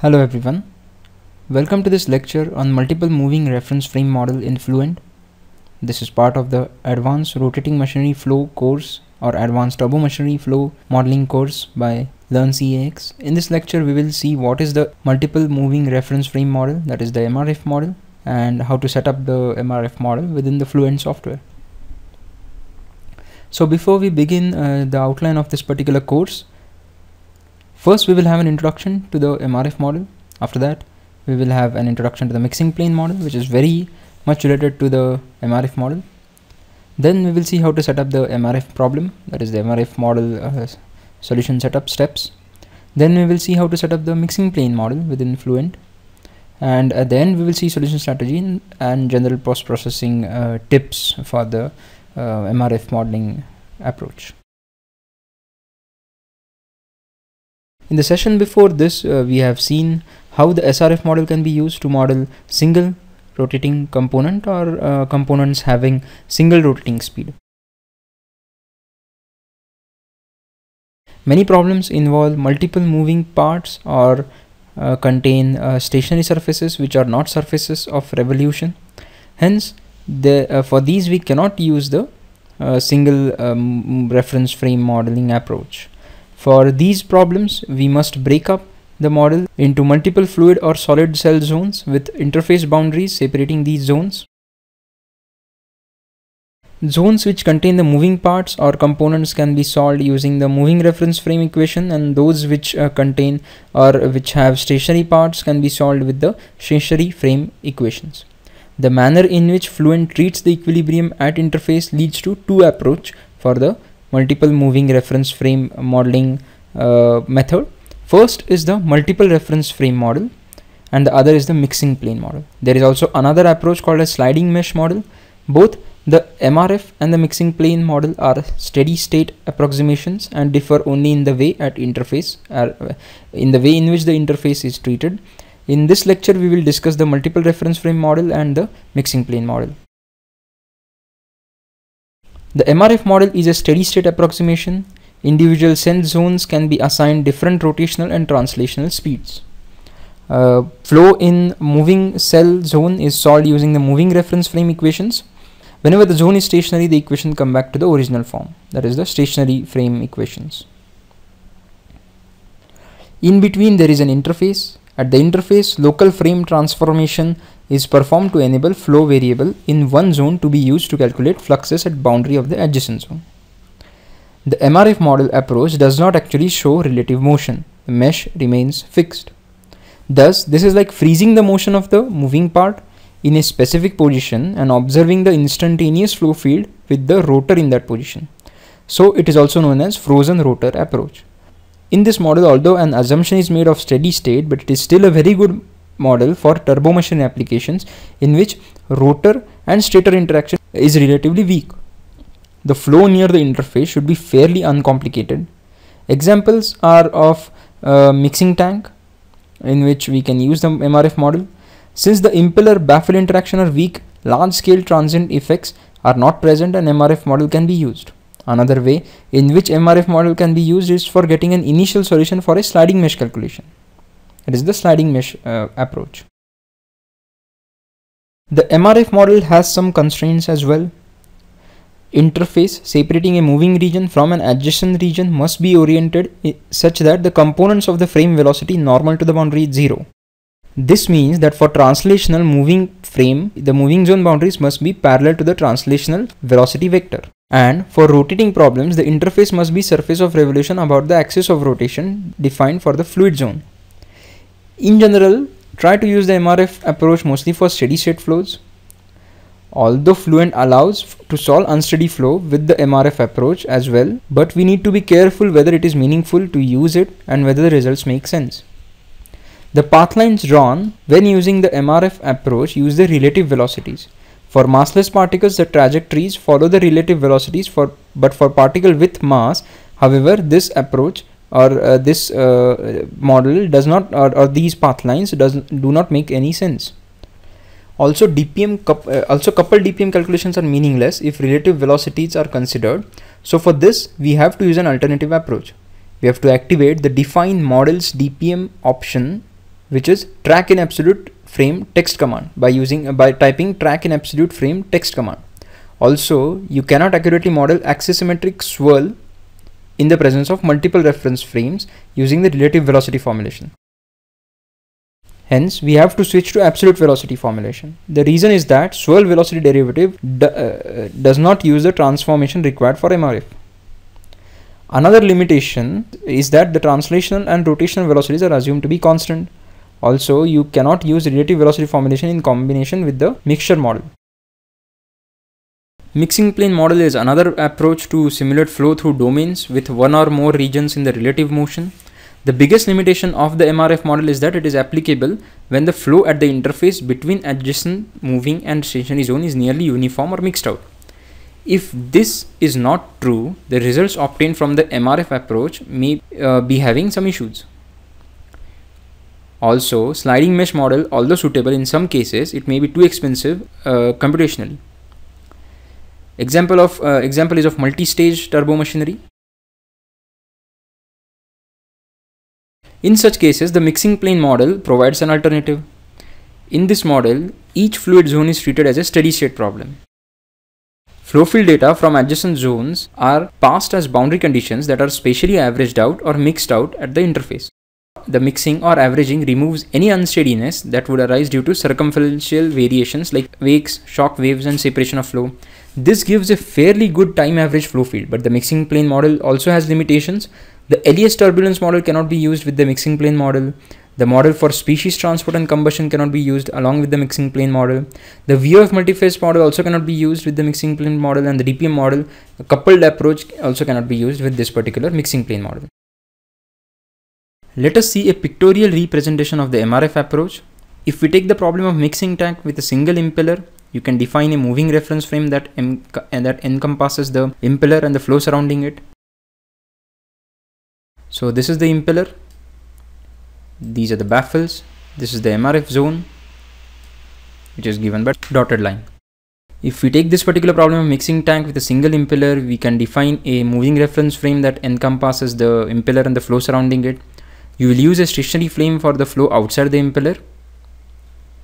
Hello everyone. Welcome to this lecture on multiple moving reference frame model in Fluent. This is part of the Advanced Rotating Machinery Flow course or Advanced Turbo Machinery Flow Modeling course by Learn CAX. In this lecture we will see what is the multiple moving reference frame model that is the MRF model and how to set up the MRF model within the Fluent software. So before we begin uh, the outline of this particular course, First we will have an introduction to the MRF model. After that we will have an introduction to the mixing plane model which is very much related to the MRF model. Then we will see how to set up the MRF problem that is the MRF model uh, solution setup steps. Then we will see how to set up the mixing plane model within Fluent and at the end we will see solution strategy and general post processing uh, tips for the uh, MRF modeling approach. In the session before this, uh, we have seen how the SRF model can be used to model single rotating component or uh, components having single rotating speed. Many problems involve multiple moving parts or uh, contain uh, stationary surfaces which are not surfaces of revolution. Hence, the, uh, for these we cannot use the uh, single um, reference frame modeling approach. For these problems, we must break up the model into multiple fluid or solid cell zones with interface boundaries separating these zones. Zones which contain the moving parts or components can be solved using the moving reference frame equation and those which uh, contain or which have stationary parts can be solved with the stationary frame equations. The manner in which Fluent treats the equilibrium at interface leads to two approach for the multiple moving reference frame modeling uh, method. First is the multiple reference frame model and the other is the mixing plane model. There is also another approach called a sliding mesh model. Both the MRF and the mixing plane model are steady state approximations and differ only in the way at interface uh, in the way in which the interface is treated. In this lecture we will discuss the multiple reference frame model and the mixing plane model. The MRF model is a steady state approximation. Individual cell zones can be assigned different rotational and translational speeds. Uh, flow in moving cell zone is solved using the moving reference frame equations. Whenever the zone is stationary, the equation come back to the original form. That is the stationary frame equations. In between there is an interface. At the interface, local frame transformation is performed to enable flow variable in one zone to be used to calculate fluxes at boundary of the adjacent zone. The MRF model approach does not actually show relative motion. The mesh remains fixed. Thus, this is like freezing the motion of the moving part in a specific position and observing the instantaneous flow field with the rotor in that position. So it is also known as frozen rotor approach. In this model, although an assumption is made of steady state, but it is still a very good model for turbo machine applications in which rotor and stator interaction is relatively weak. The flow near the interface should be fairly uncomplicated. Examples are of mixing tank in which we can use the MRF model. Since the impeller baffle interaction are weak, large scale transient effects are not present and MRF model can be used. Another way in which MRF model can be used is for getting an initial solution for a sliding mesh calculation. It is the sliding mesh uh, approach. The MRF model has some constraints as well. Interface separating a moving region from an adjacent region must be oriented such that the components of the frame velocity normal to the boundary is 0. This means that for translational moving frame, the moving zone boundaries must be parallel to the translational velocity vector. And for rotating problems, the interface must be surface of revolution about the axis of rotation defined for the fluid zone. In general, try to use the MRF approach mostly for steady state flows. Although Fluent allows to solve unsteady flow with the MRF approach as well, but we need to be careful whether it is meaningful to use it and whether the results make sense. The path lines drawn when using the MRF approach use the relative velocities. For massless particles, the trajectories follow the relative velocities for but for particle with mass, however, this approach or uh, this uh, model does not or, or, these path lines does do not make any sense. Also dpm uh, also coupled dpm calculations are meaningless if relative velocities are considered. So for this we have to use an alternative approach. We have to activate the define models dpm option which is track in absolute frame text command by using uh, by typing track in absolute frame text command. Also, you cannot accurately model axisymmetric swirl in the presence of multiple reference frames using the relative velocity formulation. Hence, we have to switch to absolute velocity formulation. The reason is that swirl velocity derivative uh, does not use the transformation required for MRF. Another limitation is that the translational and rotational velocities are assumed to be constant. Also, you cannot use relative velocity formulation in combination with the mixture model. Mixing plane model is another approach to simulate flow through domains with one or more regions in the relative motion. The biggest limitation of the MRF model is that it is applicable when the flow at the interface between adjacent moving and stationary zone is nearly uniform or mixed out. If this is not true, the results obtained from the MRF approach may uh, be having some issues. Also, sliding mesh model, although suitable in some cases, it may be too expensive uh, computationally. Example of uh, example is of multi-stage turbo machinery. In such cases, the mixing plane model provides an alternative. In this model, each fluid zone is treated as a steady state problem. Flow field data from adjacent zones are passed as boundary conditions that are spatially averaged out or mixed out at the interface. The mixing or averaging removes any unsteadiness that would arise due to circumferential variations like wakes, shock waves and separation of flow. This gives a fairly good time average flow field, but the mixing plane model also has limitations. The LES turbulence model cannot be used with the mixing plane model. The model for species transport and combustion cannot be used along with the mixing plane model. The VOF multiphase model also cannot be used with the mixing plane model and the DPM model, a coupled approach also cannot be used with this particular mixing plane model. Let us see a pictorial representation of the MRF approach. If we take the problem of mixing tank with a single impeller, you can define a moving reference frame that, uh, that encompasses the impeller and the flow surrounding it. So this is the impeller. These are the baffles. This is the MRF zone which is given by dotted line. If we take this particular problem of mixing tank with a single impeller we can define a moving reference frame that encompasses the impeller and the flow surrounding it. You will use a stationary frame for the flow outside the impeller.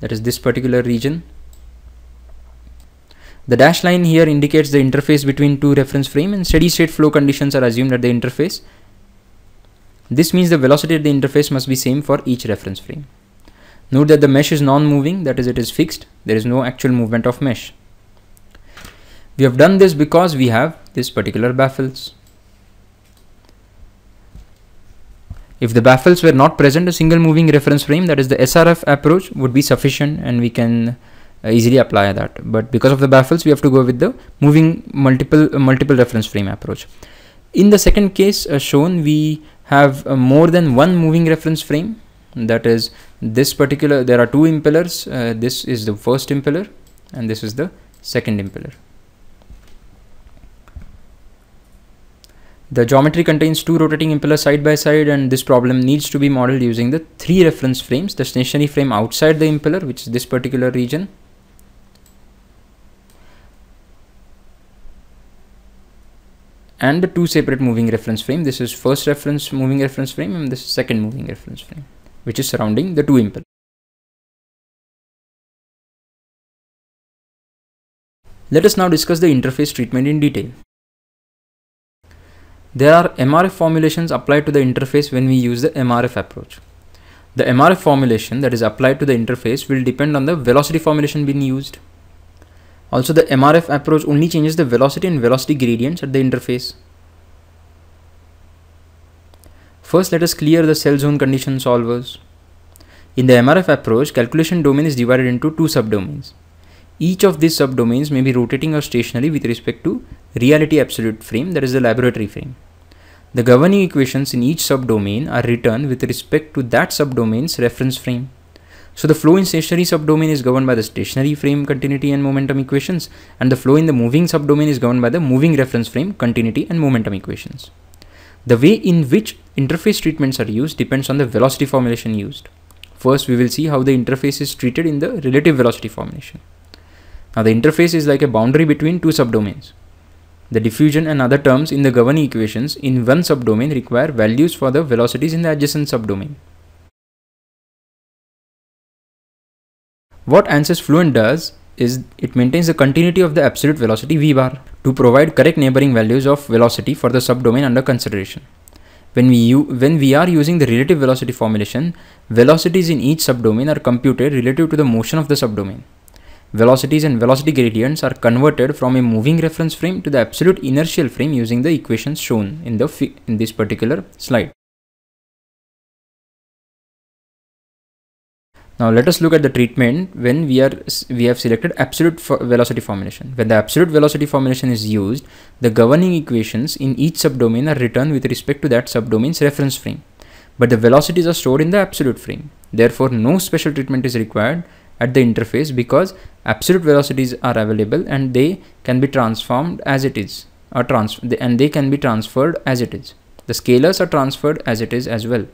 That is this particular region the dashed line here indicates the interface between two reference frame and steady state flow conditions are assumed at the interface this means the velocity at the interface must be same for each reference frame. Note that the mesh is non-moving, that is it is fixed, there is no actual movement of mesh. We have done this because we have this particular baffles. If the baffles were not present, a single moving reference frame, that is the SRF approach would be sufficient and we can easily apply that. But because of the baffles, we have to go with the moving multiple uh, multiple reference frame approach. In the second case uh, shown, we have uh, more than one moving reference frame that is this particular there are two impellers uh, this is the first impeller and this is the second impeller the geometry contains two rotating impellers side by side and this problem needs to be modeled using the three reference frames the stationary frame outside the impeller which is this particular region and the two separate moving reference frame. This is first reference moving reference frame and this is second moving reference frame, which is surrounding the two impellers. Let us now discuss the interface treatment in detail. There are MRF formulations applied to the interface when we use the MRF approach. The MRF formulation that is applied to the interface will depend on the velocity formulation being used. Also the MRF approach only changes the velocity and velocity gradients at the interface. First let us clear the cell zone condition solvers. In the MRF approach, calculation domain is divided into two subdomains. Each of these subdomains may be rotating or stationary with respect to reality absolute frame that is the laboratory frame. The governing equations in each subdomain are written with respect to that subdomain's reference frame. So the flow in stationary subdomain is governed by the stationary frame continuity and momentum equations and the flow in the moving subdomain is governed by the moving reference frame continuity and momentum equations. The way in which interface treatments are used depends on the velocity formulation used. First we will see how the interface is treated in the relative velocity formulation. Now the interface is like a boundary between two subdomains. The diffusion and other terms in the governing equations in one subdomain require values for the velocities in the adjacent subdomain. What ANSYS Fluent does is it maintains the continuity of the absolute velocity v bar to provide correct neighboring values of velocity for the subdomain under consideration. When we, when we are using the relative velocity formulation, velocities in each subdomain are computed relative to the motion of the subdomain. Velocities and velocity gradients are converted from a moving reference frame to the absolute inertial frame using the equations shown in, the in this particular slide. Now let us look at the treatment when we are we have selected absolute velocity formulation. When the absolute velocity formulation is used, the governing equations in each subdomain are written with respect to that subdomain's reference frame. But the velocities are stored in the absolute frame. Therefore, no special treatment is required at the interface because absolute velocities are available and they can be transformed as it is or trans and they can be transferred as it is. The scalars are transferred as it is as well.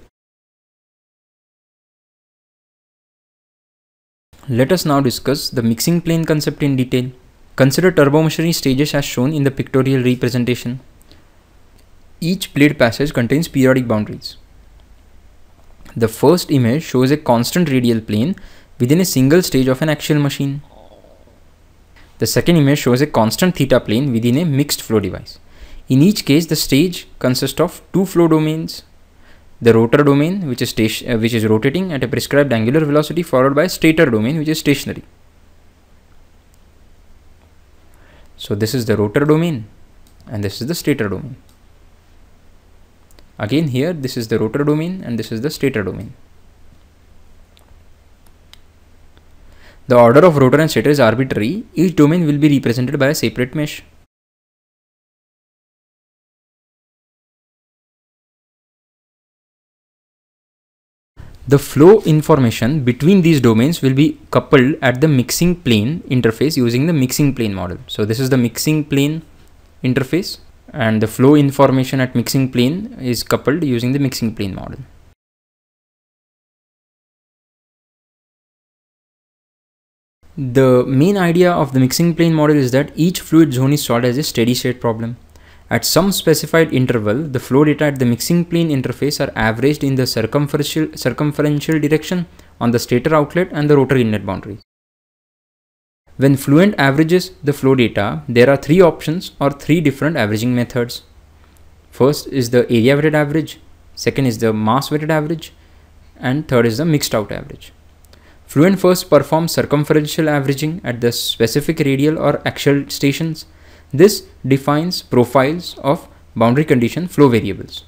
Let us now discuss the mixing plane concept in detail. Consider turbomachinery stages as shown in the pictorial representation. Each blade passage contains periodic boundaries. The first image shows a constant radial plane within a single stage of an axial machine. The second image shows a constant theta plane within a mixed flow device. In each case, the stage consists of two flow domains the rotor domain which is uh, which is rotating at a prescribed angular velocity followed by a stator domain which is stationary. So this is the rotor domain and this is the stator domain. Again here this is the rotor domain and this is the stator domain. The order of rotor and stator is arbitrary. Each domain will be represented by a separate mesh The flow information between these domains will be coupled at the mixing plane interface using the mixing plane model. So this is the mixing plane interface and the flow information at mixing plane is coupled using the mixing plane model. The main idea of the mixing plane model is that each fluid zone is solved as a steady state problem. At some specified interval, the flow data at the mixing plane interface are averaged in the circumferential, circumferential direction on the stator outlet and the rotor inlet boundary. When Fluent averages the flow data, there are three options or three different averaging methods. First is the area weighted average, second is the mass weighted average, and third is the mixed out average. Fluent first performs circumferential averaging at the specific radial or axial stations this defines profiles of boundary condition flow variables.